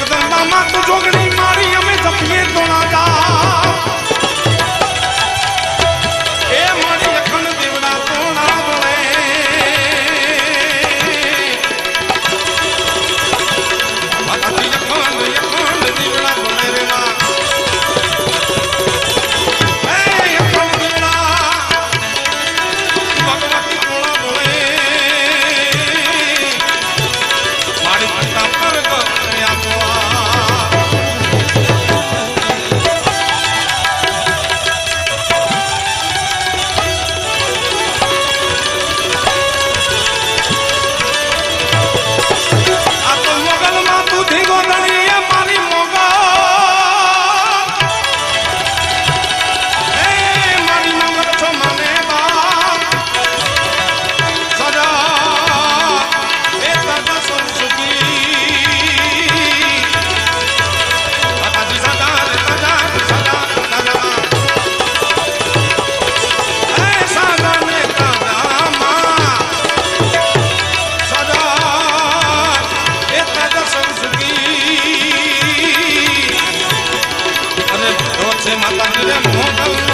જગદંબામાં તું જોગણી મારી से माता मेरे मोहन